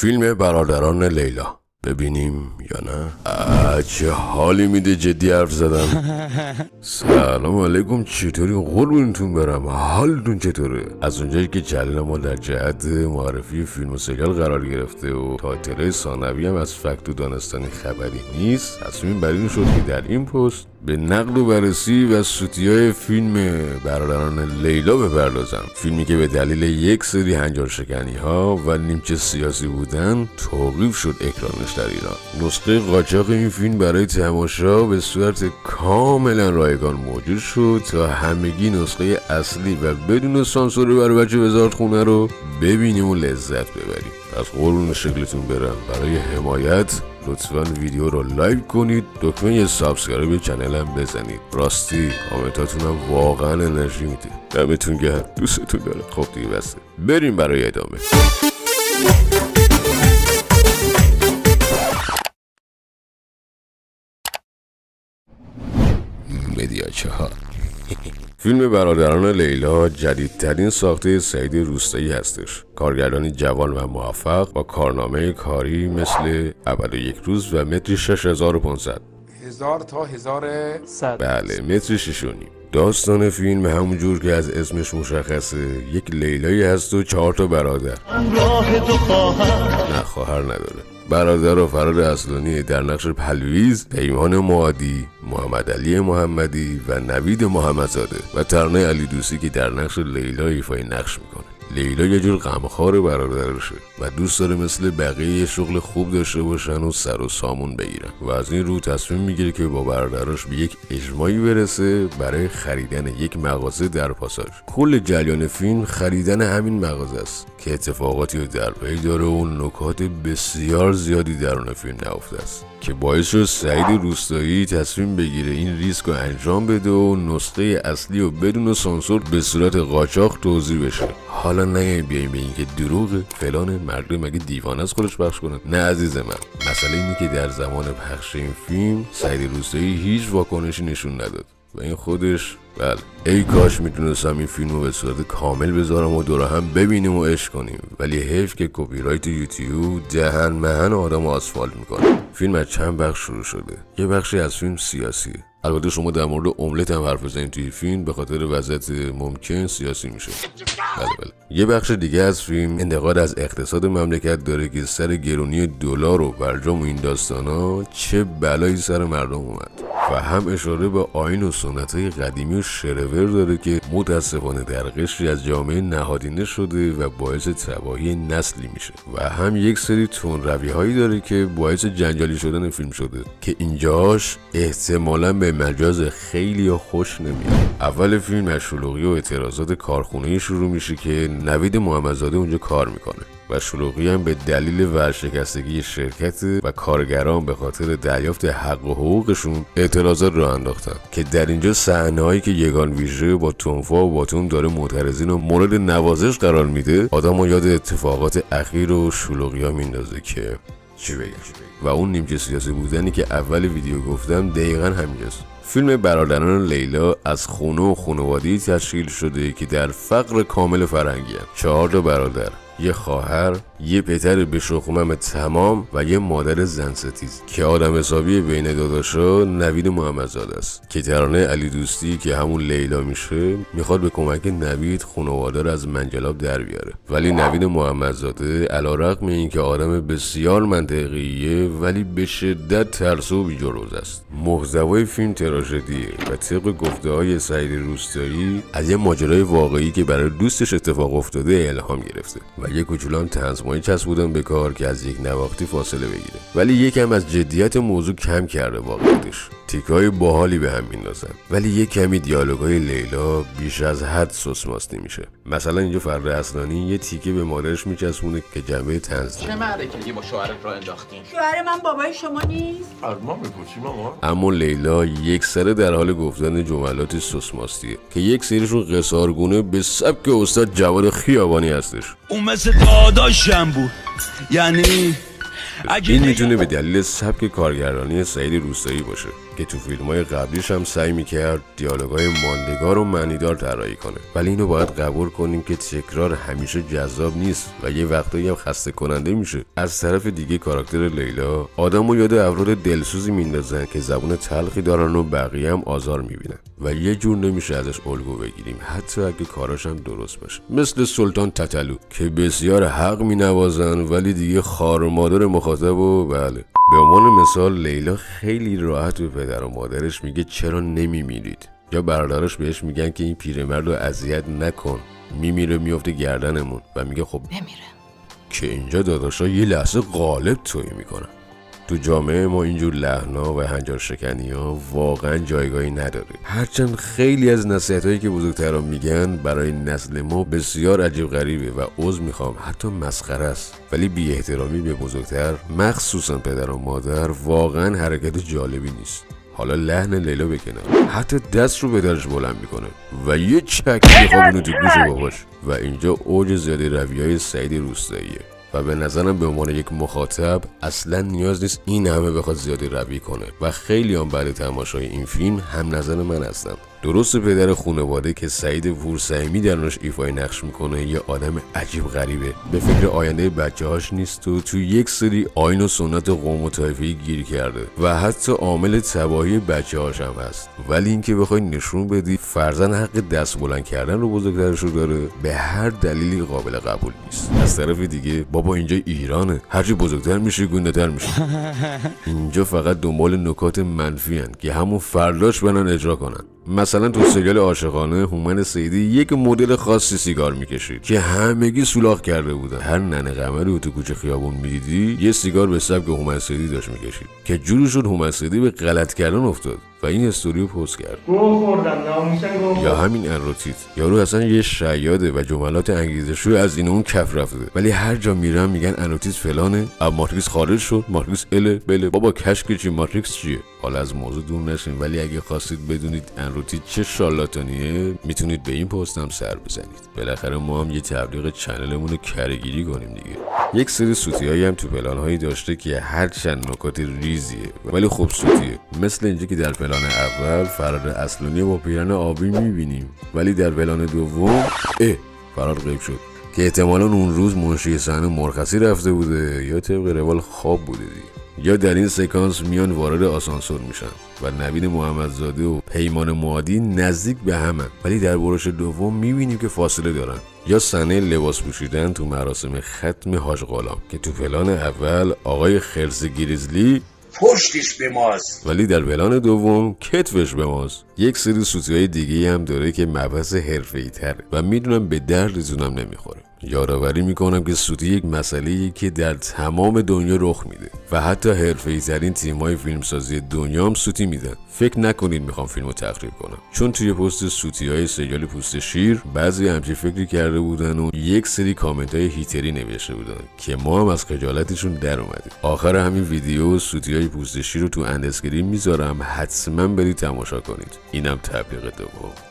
فیلم برادران لیلا. ببینیم یا نه؟ چه حالی میده جدی حرف زدم. سلام علیکم چطوری؟ قربونتون برم. حالتون چطوره؟ از اونجایی که چنل ما در جهت معرفی فیلم و سریال قرار گرفته و تا اطلاع ثانوی هم از فکت و دانستانی خبری نیست تصمیم بر این شد که در این پست به نقل و بررسی و سوتی های فیلم برادران لیلا بپردازم. فیلمی که به دلیل یک سری هنجار شکنی ها و نیمچه سیاسی بودن توقیف شد اکرانش. در ایران. نسخه قاچاق این فیلم برای تماشا به صورت کاملا رایگان موجود شد تا همگی نسخه اصلی و بدون سانسور بر و بچه وزارت خونه رو ببینیم و لذت ببریم. قربون شکلتون برم. برای حمایت لطفا ویدیو رو لایک کنید دکمه subscribe channel م بزنید. راستی کامنتاتونم واقعا انرژی میده دمتون گرم. دوستتون دارم. خب دیگه بسه بریم برای ادامه. مدیا چهار. فیلم برادران لیلا جدیدترین ساخته سعید روستایی هستش. کارگردانی جوان و موفق با کارنامه کاری مثل ابد یک روز و متری 6500 هزار تا هزار بله متری شیش و نیم داستان فیلم همونجور که از اسمش مشخصه. یک لیلایی هست و چهار تا برادر. نه خواهر نداره. برادر و فرهاد اصلانی در نقش پرویز پیمان معادی محمد علی محمدی و نوید محمدزاده و ترانه علیدوستی که در نقش لیلا ایفای نقش می‌کنه. لیلا یه جور غمخوار برادرشه و دوست داره مثل بقیه شغل خوب داشته باشن و سر و سامون بگیرن. و از این رو تصمیم می‌گیره که با برادراش به یک اجماعی برسه برای خریدن یک مغازه در پاساژ. کل جریان فیلم خریدن همین مغازه است که اتفاقاتی رو در پی داره و نکات بسیار زیادی درون فیلم نهفته است که باعث شد سعید روستایی تصمیم بگیره این ریسک رو انجام بده و نسخه اصلی و بدون سانسور به صورت قاچاق توضیح بشه. حالا نه بیایم به اینکه دروغ فلان مردم مگه دیوانه از خودش پخش کنه نه عزیز من. مسئله اینه که در زمان پخش این فیلم سعید روستایی هیچ واکنشی نشون نداد و این خودش بله. ای کاش می‌تونستم این فیلم رو به صورت کامل بذارم و دوره هم ببینیم و عشق کنیم. ولی حیف که کپی رایت یوتیوب دهن مهن آدم آسفالت می‌کنه. فیلم از چند بخش شروع شده. یه بخشی از فیلم سیاسی. البته شما در مورد املت هم حرف بزنید توی فیلم به خاطر وضعیت ممکن سیاسی میشه. بله بله. یه بخش دیگه از فیلم انتقاد از اقتصاد مملکت داره که سر گرونی دلار و برجام و این داستانا چه بلایی سر مردم اومد. و هم اشاره به آین و سنت های قدیمی شرور داره که متاسفانه در قشری از جامعه نهادینه شده و باعث تباهی نسلی میشه. و هم یک سری تون روی هایی داره که باعث جنجالی شدن فیلم شده که اینجاش احتمالا به مجاز خیلی خوش نمیاد. اول فیلم از شلوغی و اعتراضات کارخونه شروع میشه که نوید محمدزاده اونجا کار می‌کنه. و شلوغی هم به دلیل ورشکستگی شرکت و کارگران به خاطر دریافت حق و حقوقشون اعتراضات را انداختن. که در اینجا صحنه‌هایی که یگان ویژه با تونفا و باتون داره معترضین و مورد نوازش قرار میده آدم یاد اتفاقات اخیر و شلوغی ها میندازه که چی بگم و اون نیمچه سیاسی بودنی که اول ویدیو گفتم دقیقا همینجاست. فیلم برادران لیلا از خونه و خانوادی تشکیل شده که در فقر کامل فرنگی چهار تا برادر. یه خواهر یه پتر به شخمم تمام و یه مادر زنستیز که آدم حسابی بین داداشا نوید محمدزاده است. که ترانه علی دوستی که همون لیلا میشه می‌خواد به کمک نوید خانواده از منجلاب در بیاره. ولی نوید محمدزاده علیرغم اینکه آدم بسیار منطقیه ولی به شدت ترسو و بیجروز است. محتوای فیلم تراژدیه و طبق گفته های سعید روستایی از یه ماجرای واقعی که برای دوستش اتفاق افتاده الهام گرفته و یه کوچولان تنزمایی چسبودن به کار که از یک نواختی فاصله بگیره. ولی یکم از جدیت موضوع کم کرده واقعیتش. تیکای باحالی به هم میندازن. ولی یه کمی دیالوگای لیلا بیش از حد سوسماس نمیشه مثلا اینجا فرد اصلانی یه تیکه به مادرش میچسبونه که جنبه تنز چه معرکه با شوهرت را انداختین؟ شوهر من بابای شما نیست. ما می‌پرسی ماما؟ اما لیلا یک سره در حال گفتن جملات سوسماستیه که یک سریشون قصارگونه به سبک استاد جواد خیابانی هستش. اون مثل داداشم بود. یعنی اگه این می‌تونه به دلیل سبک کارگردانی سعید روستایی باشه. که تو فیلم های قبلیش هم سعی می‌کرد دیالوگای ماندگار و معنیدار طراحی کنه. ولی اینو باید قبول کنیم که تکرار همیشه جذاب نیست و یه وقتایی هم خسته کننده میشه. از طرف دیگه کاراکتر لیلا آدم و یاد افراد دلسوزی میندازن که زبون تلخی دارن و بقیه هم آزار می‌بینن. و یه جور نمیشه ازش الگو بگیریم حتی اگه کاراش هم درست باشه. مثل سلطان تتلو که بسیار حق مینوازن ولی دیگه خار مادر مخاطب و بله. به عنوان مثال لیلا خیلی راحت به پدر و مادرش میگه چرا نمیمیرید؟ یا برادرش بهش میگن که این پیرمرد رو اذیت نکن. میمیره میفته گردنمون. و میگه خب نمیره. که اینجا داداشا یه لحظه غالب توی می‌کنن. تو جامعه ما اینجور لحنا و هنجار شکنی ها واقعا جایگاهی نداره. هرچند خیلی از نصیحت هایی که بزرگتران میگن برای نسل ما بسیار عجیب غریبه و عذر می‌خوام. حتی مسخره است. ولی بی احترامی به بزرگتر مخصوصا پدر و مادر واقعا حرکت جالبی نیست. حالا لحن لیلا بکنه حتی دست رو به درش بلند می‌کنه و یه چک میخوابونه تو گوش باباش. و اینجا اوج زیاده روی های سعید روستاییه. و به نظرم به عنوان یک مخاطب اصلا نیاز نیست این همه بخواد زیادی روی کنه. و خیلی هم بعد تماشای این فیلم هم نظر من هستم درست پدر خانواده که سعید پورسعیمی درنش ایفای نقش می‌کنه یه آدم عجیب غریبه. به فکر آینده بچه هاش نیست و تو یک سری آین و سنت قوم و طایفه‌ای گیر کرده و حتی عامل تباهی بچه هاش هم هست. ولی اینکه بخوای نشون بدی فرزن حق دست بلند کردن رو بزرگترش رو داره به هر دلیلی قابل قبول نیست. از طرف دیگه بابا اینجا ایرانه. هرچی بزرگتر میشه گنده‌تر میشه اینجا فقط دنبال نکات منفی‌ان که همون فرداش برن اجرا کنن. مثلا تو سریال عاشقانه هومن سیدی یک مدل خاصی سیگار می‌کشید که همگی سولاخ کرده بودن. هر ننه قمری تو کوچه خیابون می‌دیدی یه سیگار به سبک هومن سیدی داشت می‌کشید که جوری شد هومن سیدی به غلط کردن افتاد. و این استوریو پست کرد. یا همین اندرو تیت یارو اصلا یه شیاده و جملات انگیزشی از این اون کف رفته. ولی هر جا میرم میگن اندرو تیت فلانه. از ماتریکس خارج شد. ماتریکس اله بله. بابا کشک چی؟ ماتریکس چیه؟ حالا از موضوع دور نشین. ولی اگه خواستید بدونید اندرو تیت چه شارلاتانیه می‌تونید به این پست هم سر بزنید. بالاخره ما هم یه تبلیغ چنلمون رو کرهگیری کنیم دیگه. یک سری سوتی هم تو پلان هایی داشته که هر چند نکات ریزیه. ولی خوب سوتیه. مثل اینجا که در پلان اول فرار اصلانی با پیرن آبی می‌بینیم. ولی در پلان دوم اه فرار غیب شد. که احتمالا اون روز منشی صحنه مرخصی رفته بوده یا طبق روال خواب بوده دیگه یا در این سکانس میان وارد آسانسور میشن و نوید محمدزاده و پیمان معادی نزدیک به همن ولی در برش دوم می‌بینیم که فاصله دارن. یا صحنه لباس پوشیدن تو مراسم ختم حاج که تو پلان اول آقای خرس گریزلی پشتش به ماست. ولی در پلان دوم کتفش به ماست. یک سری سوتی های دیگه هم داره که مبحث حرفه‌ای تره و می‌دونم به دردتونم نمی‌خوره. یادآوری می‌کنم که سوتی یک مسئله که در تمام دنیا رخ میده و حتی حرفه‌ای ترین تیم‌های فیلمسازی دنیا هم سوتی میدن. فکر نکنید می‌خوام فیلمو تخریب کنم. چون توی پست سوتی های سریال پوست شیر بعضی همچی فکری کرده بودن و یک سری کامنت های hater ی نوشته بودن که ما هم از خجالتشون در اومدیم. آخر همین ویدیو سوتی های پوست شیر رو تو end screen می‌ذارم. حتما برید تماشا کنید. اینم تبلیغ دوم.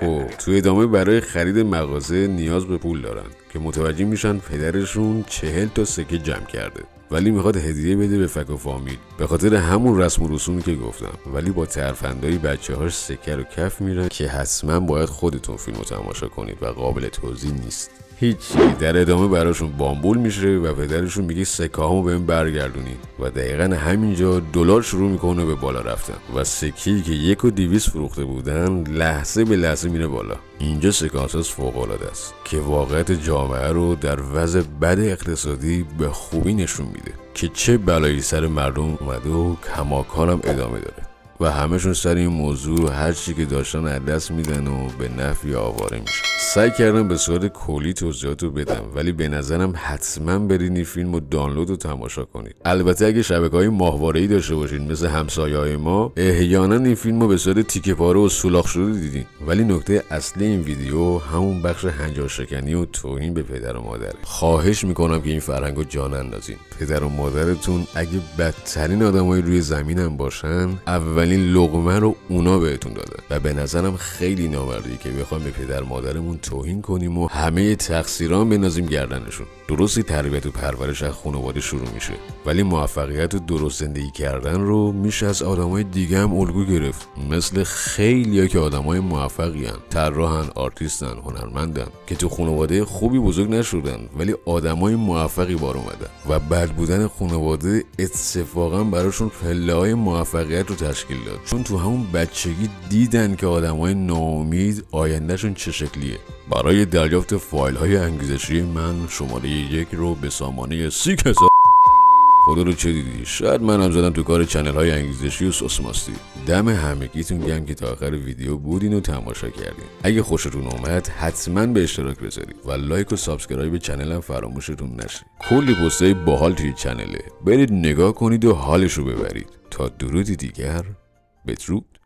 خب تو ادامه برای خرید مغازه نیاز به پول دارن که متوجه میشن پدرشون چهل تا سکه جمع کرده. ولی می‌خواد هدیه بده به فک و فامیل. به خاطر همون رسم و رسومی که گفتم. ولی با ترفندای بچه هاش سکه رو کف میرن که حتما باید خودتون فیلم رو تماشا کنید و قابل توضیح نیست. هیچی در ادامه براشون بامبول میشه و پدرشون میگه هامو بهم برگردونید و دقیقا همینجا دلار شروع می‌کنه به بالا رفتن. و سکی که یک و دیویس فروخته بودن لحظه به لحظه میره بالا. اینجا سکانس فوق العاده است که واقعیت جامعه رو در وضع بد اقتصادی به خوبی نشون میده. که چه بلایی سر مردم اومده و کماکان هم ادامه داره. و همشون سر این موضوع هر چی که داشتن از دست میدن و به نفی آواره میشن. سعی کردم به صورت کلی توضیحات رو بدم ولی به نظرم حتما برین این فیلم رو دانلود و تماشا کنید. البته اگه شبکه های ماهواره داشته باشین مثل همسایه های ما احیانا این فیلم رو به صورت تیکه پاره و سولاخ شده دیدین. ولی نکته اصلی این ویدیو همون بخش هنجار شکنی و توهین به پدر و مادره. خواهش می‌کنم که این فرهنگ رو جان اندازین پدر و مادرتون اگه بدترین آدمای روی زمینم باشن اول اولین لقمه رو اونا بهتون دادن و به نظرم خیلی نامردی که بخوام به پدر مادرمون توهین کنیم و همه تقصیران بنازیم گردنشون. درستی تربیت و پرورش از خانواده شروع میشه ولی موفقیت و درست زندگی کردن رو میشه از آدمای دیگه هم الگو گرفت. مثل خیلیا که آدمای موفقی هن. طراحن آرتیستن هنرمندن که تو خانواده خوبی بزرگ نشدن ولی آدمای موفقی بار اومدن. و بد بودن خانواده اتفاقا براشون پله های موفقیت رو تشکیل داد. چون تو همون بچگی دیدن که آدمای ناامید آیندهشون چه شکلیه. برای دریافت فایل های انگیزشی من شماره یک رو به سامانه سی کسا خدا رو چه دیدی؟ شاید منم زدم تو کار channel های انگیزشی و سوسماستی. دم همگیتون گرم که تا آخر ویدیو بودین و تماشا کردین. اگه خوشتون اومد حتما به اشتراک بذارید و لایک و subscribe channel م فراموشتون نشه. کلی پستای باحال توی channel ه. برید نگاه کنید و حالش رو ببرید. تا درودی دیگر بدرود